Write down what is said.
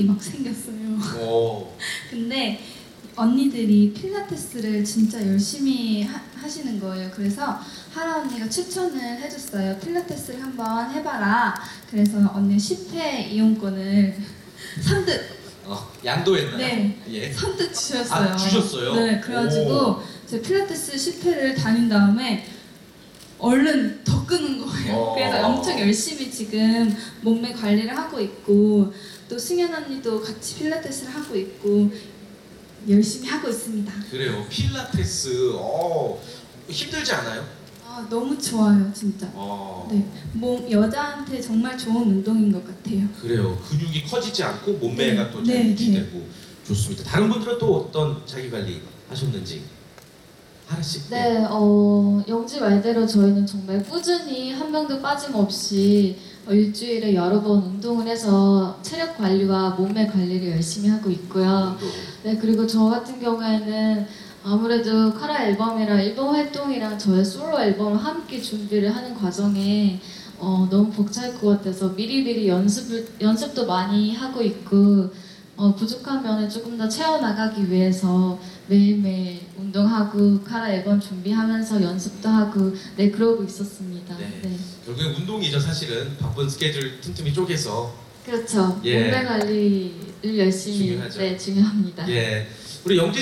근육이 막 생겼어요. 오. 근데 언니들이 필라테스를 진짜 열심히 하, 하시는 거예요. 그래서 하라 언니가 추천을 해줬어요. 필라테스를 한번 해봐라. 그래서 언니 10회 이용권을 선뜻 어, 양도했나요? 네. 예. 선뜻 주셨어요. 아, 주셨어요? 네, 그래가지고 제 필라테스 10회를 다닌 다음에 얼른 더 끄는. 어. 그래서 엄청 열심히 지금 몸매 관리를 하고 있고 또 승현 언니도 같이 필라테스를 하고 있고 열심히 하고 있습니다. 그래요. 필라테스. 어. 힘들지 않아요? 아, 너무 좋아요, 진짜. 어. 네, 몸 여자한테 정말 좋은 운동인 것 같아요. 그래요. 근육이 커지지 않고 몸매가 네. 또잘 네, 유지되고 좋습니다. 다른 분들은 또 어떤 자기 관리 하셨는지 하나씩. 네, 어, 영지 말대로 저희는 정말 꾸준히 한 명도 빠짐없이 어, 일주일에 여러 번 운동을 해서 체력 관리와 몸매 관리를 열심히 하고 있고요. 네, 그리고 저 같은 경우에는 아무래도 카라 앨범이랑 일본 활동이랑 저의 솔로 앨범을 함께 준비를 하는 과정에 어, 너무 벅찰 것 같아서 미리미리 연습을, 연습도 많이 하고 있고 어, 부족한 면을 조금 더 채워나가기 위해서 매일매일 운동하고 카라 앨범 준비하면서 연습도 하고 네 그러고 있었습니다. 네. 네. 결국엔 운동이죠. 사실은 바쁜 스케줄 틈틈이 쪼개서 그렇죠. 예. 몸매 관리를 열심히 중요하죠. 네 중요합니다. 예. 우리 영지